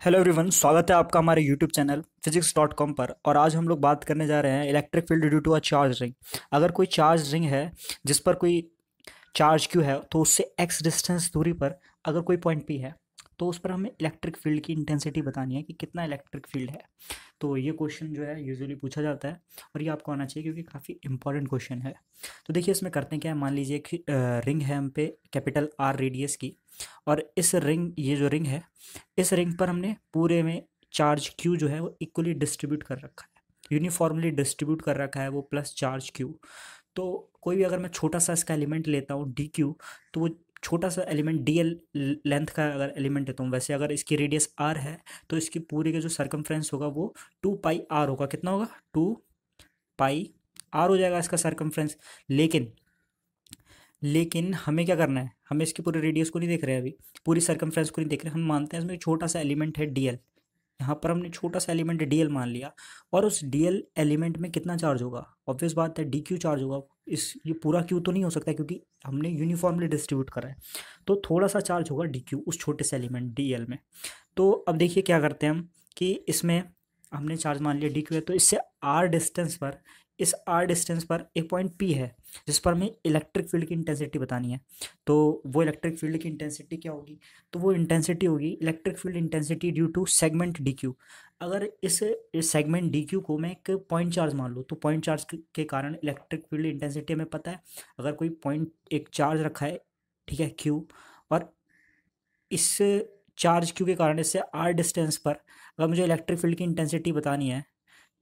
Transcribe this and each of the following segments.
Hello everyone स्वागत है आपका हमारे YouTube channel physics dot com पर। और आज हम लोग बात करने जा रहे हैं electric field due to a charge ring अगर कोई चार्ज रिंग है, जिस पर कोई चार्ज क्यू है तो उससे एक्स डिस्टेंस दूरी पर अगर कोई पॉइंट पी है तो उस पर हमें इलेक्ट्रिक फ़ील्ड की इंटेंसिटी बतानी है कि कितना इलेक्ट्रिक फ़ील्ड है। तो ये क्वेश्चन जो है यूजुअली पूछा जाता है और ये आपको आना चाहिए क्योंकि काफ़ी इंपॉर्टेंट क्वेश्चन है। तो देखिए, इसमें करते हैं क्या मान लीजिए कि रिंग है हम पे कैपिटल आर रेडियस की और इस रिंग ये जो रिंग है, इस रिंग पर हमने पूरे में चार्ज क्यू जो है वो इक्वली डिस्ट्रीब्यूट कर रखा है। यूनिफॉर्मली डिस्ट्रीब्यूट कर रखा है वो प्लस चार्ज क्यू तो कोई भी अगर मैं छोटा सा इसका एलिमेंट लेता हूँ डी क्यू तो वो छोटा सा एलिमेंट डी एल लेंथ का अगर एलिमेंट लेता हूँ वैसे अगर इसकी रेडियस आर है तो इसकी पूरी का जो सर्कमफ्रेंस होगा वो टू पाई आर होगा। कितना होगा? टू पाई आर हो जाएगा इसका सर्कमफ्रेंस लेकिन लेकिन हमें क्या करना है? हमें इसकी पूरी रेडियस को नहीं देख रहे हैं अभी। पूरी सर्कमफ्रेंस को नहीं देख रहे। हम मानते हैं इसमें छोटा सा एलिमेंट है डी एल यहाँ पर हमने छोटा सा एलिमेंट डी एल मान लिया और उस डी एल एलिमेंट में कितना चार्ज होगा? ऑब्वियस बात है डी क्यू चार्ज होगा। इस ये पूरा क्यू तो नहीं हो सकता क्योंकि हमने यूनिफॉर्मली डिस्ट्रीब्यूट करा है। तो थोड़ा सा चार्ज होगा डी क्यू उस छोटे से एलिमेंट डी एल में। तो अब देखिए क्या करते हैं हम कि इसमें हमने चार्ज मान लिया डी क्यू है तो इससे आर डिस्टेंस पर, इस आर डिस्टेंस पर एक पॉइंट पी है। जिस पर हमें इलेक्ट्रिक फ़ील्ड की इंटेंसिटी बतानी है। तो वो इलेक्ट्रिक फ़ील्ड की इंटेंसिटी क्या होगी? तो वो इंटेंसिटी होगी electric field intensity due to segment d q अगर इस सेगमेंट डी क्यू को मैं एक पॉइंट चार्ज मान लूँ तो पॉइंट चार्ज के कारण इलेक्ट्रिक फ़ील्ड इंटेंसिटी हमें पता है। अगर कोई पॉइंट एक चार्ज रखा है, ठीक है क्यू और इस चार्ज क्यू के कारण इससे आर डिस्टेंस पर अगर मुझे इलेक्ट्रिक फ़ील्ड की इंटेंसिटी बतानी है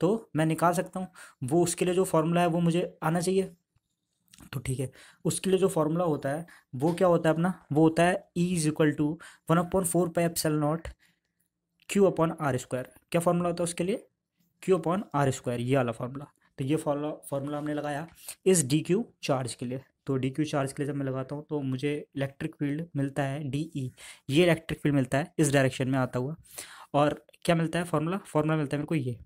तो मैं निकाल सकता हूँ। वो उसके लिए जो फॉर्मूला है, वो मुझे आना चाहिए। तो ठीक है। उसके लिए जो फॉर्मूला होता है, वो क्या होता है अपना? वो होता है E is equal to one upon four pi epsilon nought q upon r square क्या फॉर्मूला होता है उसके लिए? क्यू अपॉन आर स्क्वायर ये वाला फॉर्मूला तो ये फॉर्मूला फॉर्मूला हमने लगाया इस डी क्यू चार्ज के लिए। तो डी क्यू चार्ज के लिए जब मैं लगाता हूँ तो मुझे इलेक्ट्रिक फ़ील्ड मिलता है डी ई ये इलेक्ट्रिक फ़ील्ड मिलता है, इस डायरेक्शन में आता हुआ। और क्या मिलता है फॉर्मूला फॉर्मूला मिलता है मेरे को ये।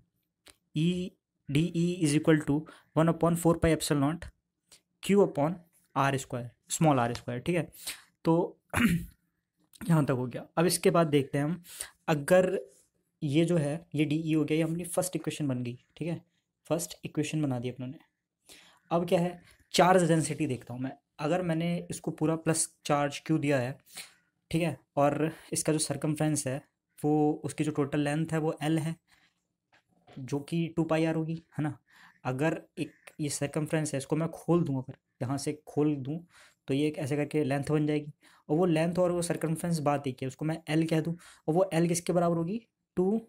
E d E is equal to one upon four pi epsilon nought q upon r square small r square ठीक है? तो यहाँ तक हो गया। अब इसके बाद देखते हैं हम, अगर ये जो है, ये डी ई हो गया, ये अपनी फ़र्स्ट इक्वेशन बन गई, ठीक है? फ़र्स्ट इक्वेशन बना दी अपनों ने। अब क्या है चार्ज डेंसिटी देखता हूँ मैं। अगर मैंने इसको पूरा प्लस चार्ज क्यू दिया है, ठीक है? और इसका जो सर्कमफ्रेंस है, वो, उसकी जो टोटल लेंथ है, वो एल है, जो कि टू पाई आर होगी, है ना? अगर एक ये सर्कमफ्रेंस है, इसको मैं खोल दूँ अगर यहाँ से खोल दूँ तो ये ऐसे करके लेंथ बन जाएगी। और वो लेंथ और वो सर्कमफ्रेंस बात एक है, उसको मैं एल कह दूँ, और वो एल किसके बराबर होगी? टू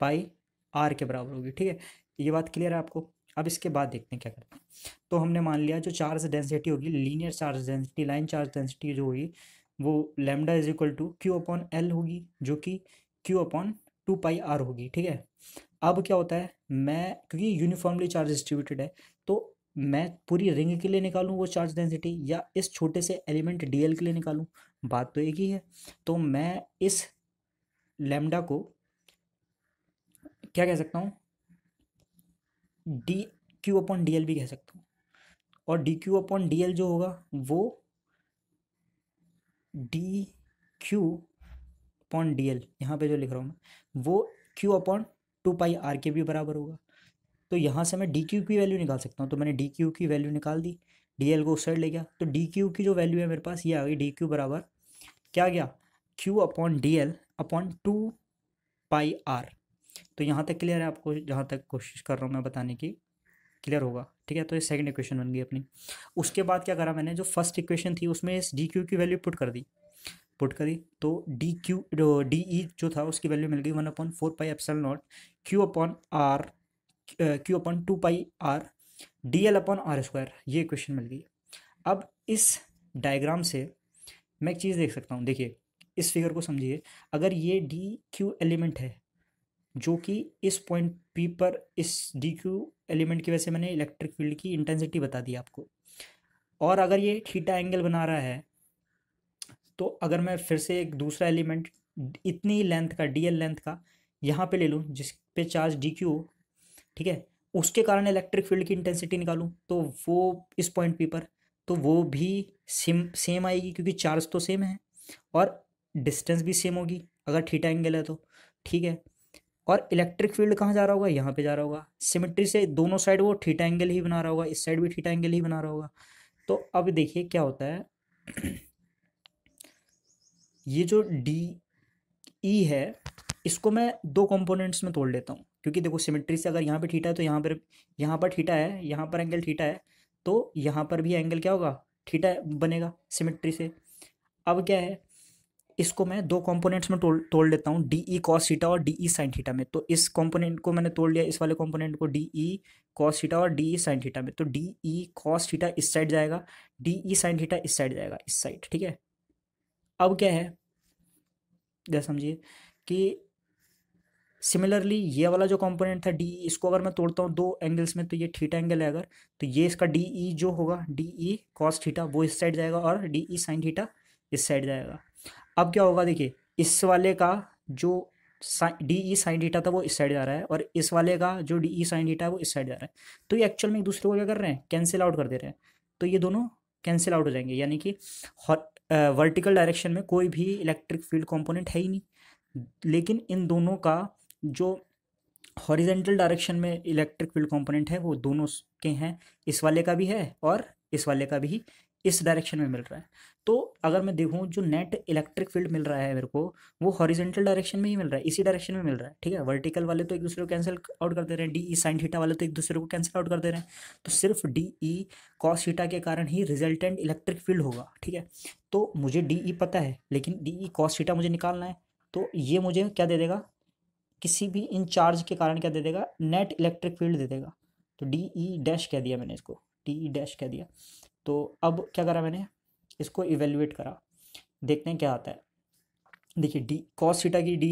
पाई आर के बराबर होगी, ठीक है? ये बात क्लियर है आपको? अब इसके बाद देखते हैं क्या करते हैं। तो हमने मान लिया, जो चार्ज डेंसिटी होगी linear charge density line charge density जो होगी, वो lambda is equal to q upon l होगी, जो कि q upon two pi r होगी, ठीक है? अब क्या होता है, मैं, क्योंकि यूनिफॉर्मली चार्ज डिस्ट्रीब्यूटेड है तो मैं पूरी रिंग के लिए निकालूं वो चार्ज डेंसिटी या इस छोटे से एलिमेंट डीएल के लिए निकालूं? बात तो एक ही है। तो मैं इस लेमडा को क्या कह सकता हूँ? D q upon d l भी कह सकता हूँ। और d q upon d l जो होगा वो d q upon d l यहाँ पर जो लिख रहा हूँ मैं, वो q upon two pi r के भी बराबर होगा। तो यहाँ से मैं डी क्यू की वैल्यू निकाल सकता हूँ। तो मैंने डी क्यू की वैल्यू निकाल दी डी एल को उस साइड ले गया। तो डी क्यू की जो वैल्यू है मेरे पास, ये आ गई डी क्यू बराबर क्या गया? Q upon d l upon two pi r तो यहाँ तक क्लियर है आपको? जहाँ तक कोशिश कर रहा हूँ मैं बताने की। क्लियर होगा। ठीक है? तो ये सेकंड इक्वेशन बन गई अपनी। उसके बाद क्या करा मैंने? जो फ़र्स्ट इक्वेशन थी, उसमें इस डी क्यू की वैल्यू पुट कर दी। पुट करी। तो डी क्यू डी ई जो था, उसकी वैल्यू मिल गई one upon four pi epsilon nought q upon r q upon two pi r d l upon r square ये क्वेश्चन मिल गई। अब इस डायग्राम से मैं एक चीज़ देख सकता हूँ। देखिए, इस फिगर को समझिए। अगर ये डी क्यू एलिमेंट है, जो कि इस पॉइंट पी पर, इस डी क्यू एलिमेंट की वजह से मैंने इलेक्ट्रिक फ़ील्ड की इंटेंसिटी बता दी आपको। और अगर ये थीटा एंगल बना रहा है तो अगर मैं फिर से एक दूसरा एलिमेंट इतनी लेंथ का डी एल लेंथ का, यहाँ पे ले लूँ, जिस पे चार्ज डी क्यू ठीक है? उसके कारण इलेक्ट्रिक फ़ील्ड की इंटेंसिटी निकालूँ तो वो इस पॉइंट पी पर तो वो भी सेम सेम आएगी क्योंकि चार्ज तो सेम है और डिस्टेंस भी सेम होगी, अगर थीटा एंगल है तो ठीक है? और इलेक्ट्रिक फ़ील्ड कहाँ जा रहा होगा? यहाँ पे जा रहा होगा। सिमेट्री से दोनों साइड वो थीटा एंगल ही बना रहा होगा, इस साइड भी थीटा एंगल ही बना रहा होगा। तो अब देखिए क्या होता है। ये जो डी ई है, इसको मैं दो कंपोनेंट्स में तोड़ लेता हूँ। क्योंकि देखो सिमेट्री से अगर यहाँ पे थीटा है तो यहाँ पर यहाँ पर थीटा है, यहाँ पर एंगल थीटा है तो यहाँ पर भी एंगल क्या होगा? थीटा बनेगा सिमेट्री से। अब क्या है? इसको मैं दो कंपोनेंट्स में तोड़ तोड़ लेता हूँ डी ई कॉस थीटा और डी ई साइन थीटा में। तो इस कंपोनेंट को मैंने तोड़ लिया, इस वाले कंपोनेंट को डी ई कॉस थीटा और डी ई साइन थीटा में। तो डी ई कॉस थीटा इस साइड जाएगा डी ई साइन थीटा इस साइड जाएगा, इस साइड ठीक है? अब क्या है? जैसा समझिए कि सिमिलरली ये वाला जो कंपोनेंट था डी इसको अगर मैं तोड़ता हूँ दो एंगल्स में तो ये थीटा एंगल है अगर तो ये इसका डी ई जो होगा डी ई कॉस थीटा वो इस साइड जाएगा और डी ई साइन थीटा इस साइड जाएगा। अब क्या होगा देखिए, इस वाले का जो डी ई साइन डीटा था वो इस साइड जा रहा है और इस वाले का जो डी ई साइन डीटा है वो इस साइड जा रहा है। तो ये एक्चुअल में एक दूसरे को क्या कर रहे हैं? कैंसिल आउट कर दे रहे हैं। तो ये दोनों कैंसिल आउट हो जाएँगे, यानी कि वर्टिकल डायरेक्शन में कोई भी इलेक्ट्रिक फ़ील्ड कंपोनेंट है ही नहीं। लेकिन इन दोनों का जो हॉरिजेंटल डायरेक्शन में इलेक्ट्रिक फ़ील्ड कंपोनेंट है, वो दोनों के हैं, इस वाले का भी है और इस वाले का भी इस डायरेक्शन में मिल रहा है। तो अगर मैं देखूँ, जो नेट इलेक्ट्रिक फ़ील्ड मिल रहा है मेरे को, वो हॉरिजेंटल डायरेक्शन में ही मिल रहा है, इसी डायरेक्शन में मिल रहा है, ठीक है? वर्टिकल वाले तो एक दूसरे को कैंसिल आउट कर दे रहे हैं डी ई साइन थीटा वाले तो एक दूसरे को कैंसिल आउट कर दे रहे हैं। तो सिर्फ़ डी ई कॉस थीटा के कारण ही रिजल्टेंट इलेक्ट्रिक फ़ील्ड होगा, ठीक है? तो मुझे डी ई पता है, लेकिन डी ई कॉस थीटा मुझे निकालना है तो ये मुझे क्या दे देगा? किसी भी इन चार्ज के कारण क्या दे देगा? नेट इलेक्ट्रिक फ़ील्ड दे देगा। तो डी ई डैश कह दिया मैंने इसको। डी ई डैश कह दिया। तो अब क्या करा मैंने? इसको इवेल्युएट करा। देखते हैं क्या आता है। देखिए डी कॉस थीटा की डी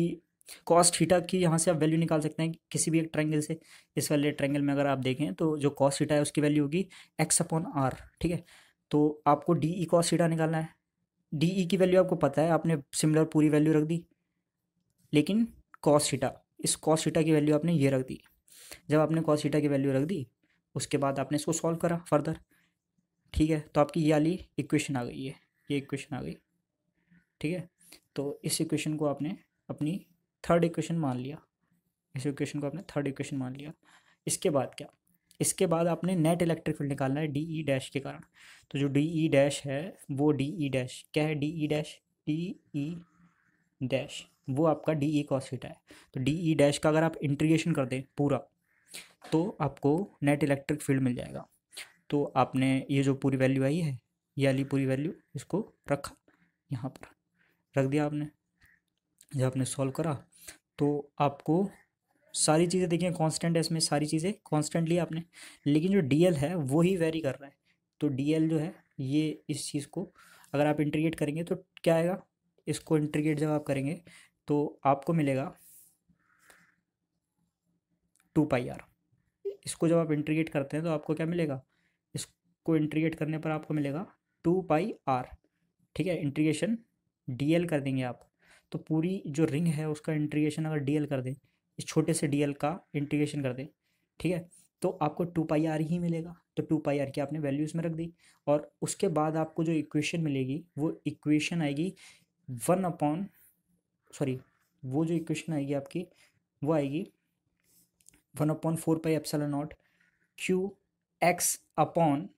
कॉस थीटा की यहाँ से आप वैल्यू निकाल सकते हैं किसी भी एक ट्रायंगल से। इस वाले ट्रायंगल में अगर आप देखें तो जो कॉस थीटा है उसकी वैल्यू होगी एक्स अपॉन आर ठीक है? तो आपको डी ई कॉस थीटा निकालना है। डी ई की वैल्यू आपको पता है, आपने सिमिलर पूरी वैल्यू रख दी। लेकिन कॉस थीटा इस कॉस थीटा की वैल्यू आपने ये रख दी। जब आपने कॉस थीटा की वैल्यू रख दी, उसके बाद आपने इसको सॉल्व करा फर्दर ठीक है? तो आपकी ये वाली इक्वेशन आ गई है ये इक्वेशन आ गई। ठीक है? तो इस इक्वेशन को आपने अपनी थर्ड इक्वेशन मान लिया। इस इक्वेशन को आपने थर्ड इक्वेशन मान लिया। इसके बाद क्या? इसके बाद आपने नेट इलेक्ट्रिक फ़ील्ड निकालना है डी ई डैश के कारण। तो जो डी ई डैश है, वो डी ई डैश क्या है d E dash d E dash वो आपका डी ई कॉसिटा है। तो डी ई डैश का अगर आप इंटीग्रेशन कर दें पूरा तो आपको नेट इलेक्ट्रिक फ़ील्ड मिल जाएगा। तो आपने ये जो पूरी वैल्यू आई है, ये वाली पूरी वैल्यू इसको रखा यहाँ पर। रख दिया आपने। जब आपने सॉल्व करा तो आपको सारी चीज़ें देखिए कांस्टेंट है इसमें सारी चीज़ें कांस्टेंट ली आपने। लेकिन जो डीएल है, वो ही वेरी कर रहा है। तो डीएल जो है, ये इस चीज़ को अगर आप इंटीग्रेट करेंगे तो क्या आएगा? इसको इंटीग्रेट जब आप करेंगे तो आपको मिलेगा टू पाई आर। इसको जब आप इंट्रीगेट करते हैं तो आपको क्या मिलेगा? इसको इंट्रीगेट करने पर आपको मिलेगा टू पाई आर। ठीक है इंट्रीगेशन डी कर देंगे आप। तो पूरी जो रिंग है उसका इंट्रीगेशन अगर डीएल कर दें, इस छोटे से डीएल का इंटीग्रेशन कर दें, ठीक है? तो आपको टू पाई आर ही मिलेगा। तो टू पाई आर की आपने वैल्यू इसमें रख दी और उसके बाद आपको जो इक्वेशन मिलेगी, वो इक्वेशन आएगी वन अपॉन सॉरी, वो जो इक्वेशन आएगी आपकी, वो आएगी one upon four pi epsilon nought q x upon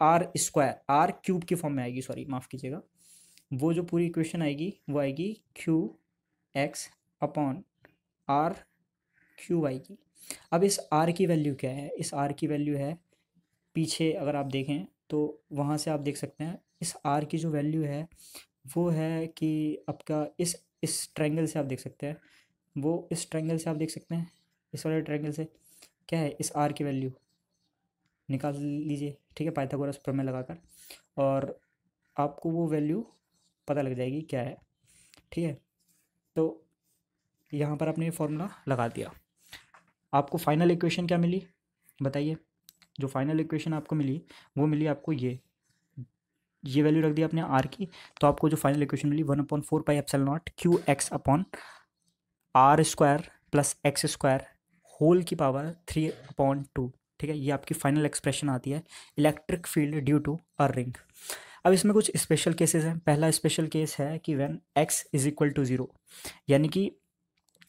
r square r cube की फॉर्म में आएगी सॉरी माफ़ कीजिएगा। वो जो पूरी इक्वेशन आएगी, वो आएगी q x upon r q आएगी। अब इस आर की वैल्यू क्या है? इस आर की वैल्यू है पीछे, अगर आप देखें तो वहाँ से आप देख सकते हैं, इस आर की जो वैल्यू है, वो है कि आपका इस इस ट्रायंगल से आप देख सकते हैं। वो इस ट्रायंगल से आप देख सकते हैं। इस वाले ट्रायंगल से क्या है? इस आर की वैल्यू निकाल लीजिए, ठीक है? पाइथागोरस प्रमेय लगाकर। और आपको वो वैल्यू पता लग जाएगी क्या है, ठीक है? तो यहाँ पर आपने ये फॉर्मूला लगा दिया। आपको फाइनल इक्वेशन क्या मिली? बताइए। जो फाइनल इक्वेशन आपको मिली, वो मिली आपको ये। ये वैल्यू रख दिया आपने आर की तो आपको जो फाइनल इक्वेशन मिली one upon four pi epsilon nought q x upon r square plus x square whole की पावर थ्री अपॉन टू ठीक है? ये आपकी फाइनल एक्सप्रेशन आती है electric field due to a ring अब इसमें कुछ स्पेशल केसेस हैं। पहला स्पेशल केस है कि when x is equal to zero यानी कि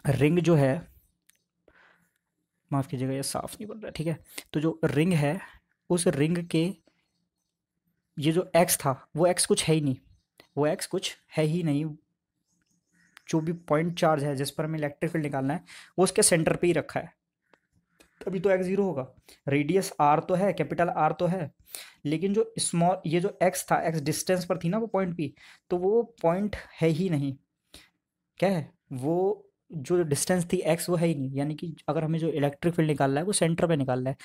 रिंग जो है, माफ़ कीजिएगा, ये साफ़ नहीं बन रहा, ठीक है? तो जो रिंग है, उस रिंग के ये जो एक्स था, वो एक्स कुछ है ही नहीं। वो एक्स कुछ है ही नहीं। जो भी पॉइंट चार्ज है, जिस पर हमें इलेक्ट्रिक फ़ील्ड निकालना है, वो उसके सेंटर पे ही रखा है। तभी तो एक्स ज़ीरो होगा। रेडियस आर तो है कैपिटल आर तो है। लेकिन जो स्मॉल ये जो एक्स था एक्स डिस्टेंस पर थी ना वो पॉइंट पी तो वो पॉइंट है ही नहीं। क्या है? वो जो डिस्टेंस थी एक्स वो है ही नहीं। यानी कि अगर हमें जो इलेक्ट्रिक फ़ील्ड निकालना है, वो सेंटर पे निकालना है।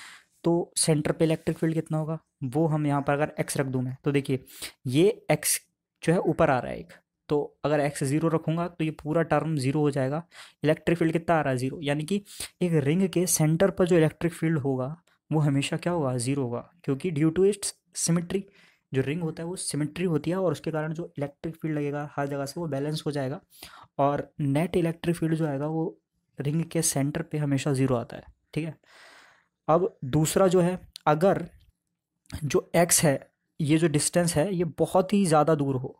तो सेंटर पे इलेक्ट्रिक फ़ील्ड कितना होगा? वो हम यहाँ पर अगर एक्स रख दूँ मैं तो देखिए, ये एक्स जो है ऊपर आ रहा है एक। तो अगर एक्स ज़ीरो रखूँगा तो ये पूरा टर्म ज़ीरो हो जाएगा। इलेक्ट्रिक फ़ील्ड कितना आ रहा है? ज़ीरो यानी कि एक रिंग के सेंटर पर जो इलेक्ट्रिक फ़ील्ड होगा, वो हमेशा क्या होगा? ज़ीरो होगा। क्योंकि ड्यू टू इट्स सिमेट्री जो रिंग होता है, वो सिमेट्री होती है और उसके कारण जो इलेक्ट्रिक फ़ील्ड लगेगा, हर जगह से वो बैलेंस हो जाएगा। और नेट इलेक्ट्रिक फ़ील्ड जो आएगा, वो रिंग के सेंटर पे हमेशा ज़ीरो आता है। ठीक है? अब दूसरा जो है, अगर जो एक्स है, ये जो डिस्टेंस है, ये बहुत ही ज़्यादा दूर हो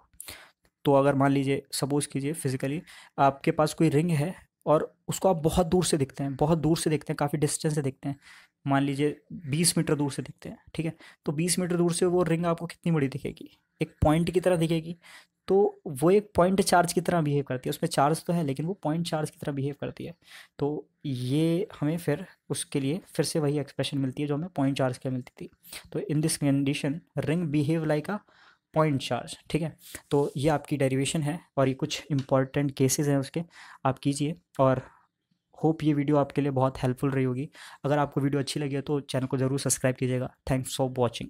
तो अगर मान लीजिए सपोज़ कीजिए फिज़िकली आपके पास कोई रिंग है और उसको आप बहुत दूर से दिखते हैं, बहुत दूर से देखते हैं, काफ़ी डिस्टेंस से देखते हैं, मान लीजिए बीस मीटर दूर से दिखते हैं, ठीक है? तो बीस मीटर दूर से वो रिंग आपको कितनी बड़ी दिखेगी? एक पॉइंट की तरह दिखेगी तो वो एक पॉइंट चार्ज की तरह बिहेव करती है, उसमें चार्ज तो है, लेकिन वो पॉइंट चार्ज की तरह बिहेव करती है। तो ये हमें फिर उसके लिए फिर से वही एक्सप्रेशन मिलती है जो हमें पॉइंट चार्ज की मिलती थी। तो in this condition ring behave like a point charge ठीक है? तो ये आपकी डेरिवेशन है और ये कुछ इंपॉर्टेंट केसेस हैं उसके, आप कीजिए और होप ये वीडियो आपके लिए बहुत हेल्पफुल रही होगी। अगर आपको वीडियो अच्छी लगी है तो चैनल को ज़रूर सब्सक्राइब कीजिएगा। Thanks for watching